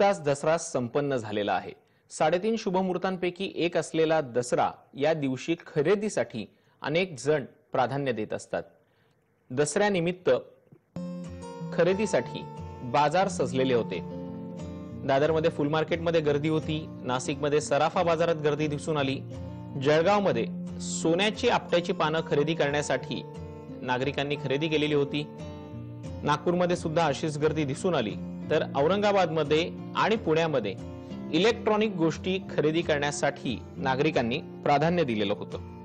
तास दसरा संपन्न झालेला आहे. साडेतीन शुभमुहूर्तांपैकी एक असलेला दसरा या दिवशी खरेदीसाठी अनेक जण प्राधान्य देत असतात. दसऱ्यानिमित्त खरेदीसाठी बाजार सजलेले होते. दादरमध्ये फुल मार्केटमध्ये गर्दी होती. नाशिकमध्ये सराफा बाजारात गर्दी दिसून आली. जळगावमध्ये सोन्याची आपट्याची पानं खरेदी करण्यासाठी नागरिकांनी खरेदी केलेली होती. नागपूरमध्ये सुद्धा अशीच गर्दी दिसून आली. तर औरंगाबादमध्ये आणि पुण्यामध्ये इलेक्ट्रॉनिक गोष्टी खरेदी करण्यासाठी नागरिकांनी प्राधान्य दिलेलं होतं.